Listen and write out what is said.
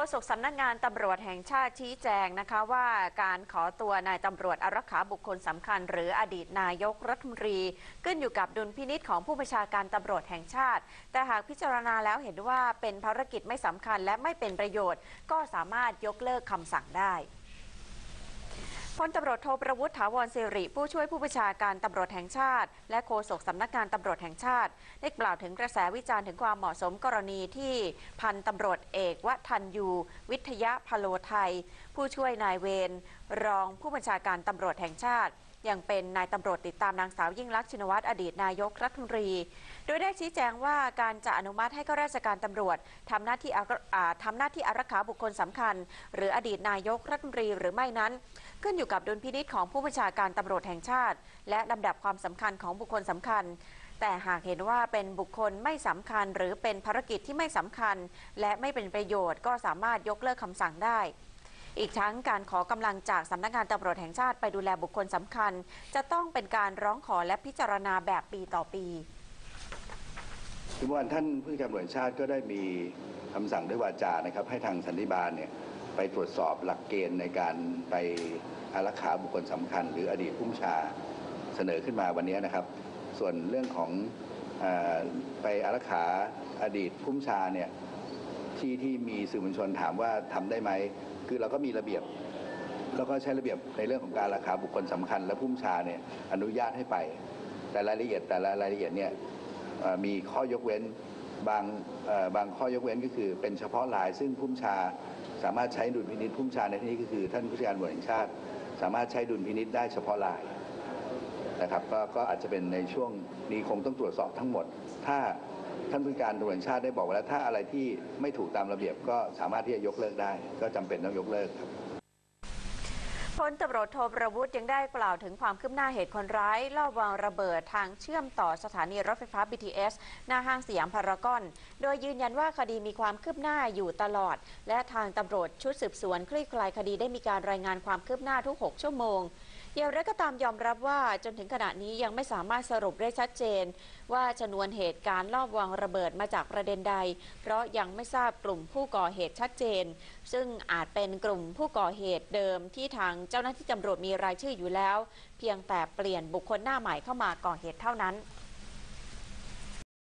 โฆษกสำนักงานตำรวจแห่งชาติชี้แจงนะคะว่าการขอตัวนายตำรวจอารักขาบุคคลสำคัญ หรืออดีตนายกรัฐมนตรี ขึ้นอยู่กับดุลพินิษของผู้บัญชาการตำรวจแห่งชาติ แต่หากพิจารณาแล้วเห็นว่าเป็นภารกิจไม่สำคัญและไม่เป็นประโยชน์ ก็สามารถยกเลิกคำสั่งได้ พลตำรวจโทประวุฒิถาวรสิริ ผู้ช่วยผู้บัญชาการตำรวจแห่งชาติ และโฆษกสำนักงานตำรวจแห่งชาติ ได้กล่าวถึงกระแสวิจารณ์ถึงความเหมาะสมกรณีที่พันตำรวจเอกวัฒนยู วิทยาพโลไทย ผู้ช่วยนายเวรรองผู้บัญชาการตำรวจแห่งชาติ ยังเป็นนายตำรวจติดตามนางสาวยิ่งลักษณ์ชินวัตรอดีตนายกรัฐมนตรี โดยได้ชี้แจงว่าการจะอนุมัติให้ข้าราชการตำรวจทำหน้าที่อารัอ่าทำหน้าที่อารักขาบุคคลสำคัญ หรืออดีตนายกรัฐมนตรีหรือไม่นั้น ขึ้นอยู่กับดุลพินิษของผู้บัญชาการตำรวจแห่งชาติ และลำดับความสำคัญของบุคคลสำคัญแต่หากเห็นว่าเป็นบุคคลไม่สำคัญ หรือเป็นภารกิจที่ไม่สำคัญ และไม่เป็นประโยชน์ก็สามารถยกเลิกคำสั่งได้ อีกทั้งการขอกำลังจากสำนักงานตำรวจแห่งชาติไปดูแลบุคคลสำคัญ จะต้องเป็นการร้องขอและพิจารณาแบบปีต่อปีคือวานท่านผู้การตำรวจแห่งชาติก็ได้มีคำสั่งด้วยวาจานะครับ ให้ทางสันติบาลเนี่ยไปตรวจสอบหลักเกณฑ์ในการไปอารักขาบุคคลสำคัญ หรืออดีตผู้บัญชาเสนอขึ้นมาวันนี้นะครับ ส่วนเรื่องของอไปอารักขาอดีตผู้บัญชาเนี่ย ที่ที่มีสื่อมวลชนถามว่าทำได้ไหม คือเราก็มีระเบียบ แล้วก็ใช้ระเบียบในเรื่องของการราคาบุคคลสำคัญ และผู้บัญชาเนี่ยอนุญาตให้ไป แต่รายละเอียดแต่ละรายละเอียดเนี่ยมีข้อยกเว้นบางบางข้อยกเว้นก็คือเป็นเฉพาะรายซึ่งผู้บัญชา สามารถใช้ดุลพินิษผู้บัญชาในที่นี้ก็คือ ท่านผู้การตำรวจแห่งชาติ สามารถใช้ดุลพินิษได้เฉพาะรายนะครับก็ก็อาจจะเป็นในช่วงนี้คงต้องตรวจสอบทั้งหมด ถ้า ท่านผู้การตำรวจชาติได้บอกไว้แล้วถ้าอะไรที่ไม่ถูกตามระเบียบก็สามารถที่จะยกเลิกได้ ก็จำเป็นต้องยกเลิกครับ พลตำรวจโทประวุฒิยังได้กล่าวถึงความคืบหน้าเหตุคนร้ายลอบวางระเบิดทางเชื่อมต่อสถานีรถไฟฟ้า BTS หน้าห้างสยามพารากอน โดยยืนยันว่าคดีมีความคืบหน้าอยู่ตลอด และทางตำรวจชุดสืบสวนคลี่คลายคดีได้มีการรายงานความคืบหน้าทุก 6 ชั่วโมงอย่างไรก็ตามยอมรับว่าจนถึงขณะนี้ยังไม่สามารถสรุปได้ชัดเจน ว่าชนวนเหตุการณ์ลอบวางระเบิดมาจากประเด็นใด เพราะยังไม่ทราบกลุ่มผู้ก่อเหตุชัดเจน ซึ่งอาจเป็นกลุ่มผู้ก่อเหตุเดิมที่ทางเจ้าหน้าที่ตำรวจมีรายชื่ออยู่แล้ว เพียงแต่เปลี่ยนบุคคลหน้าใหม่เข้ามาก่อเหตุเท่านั้น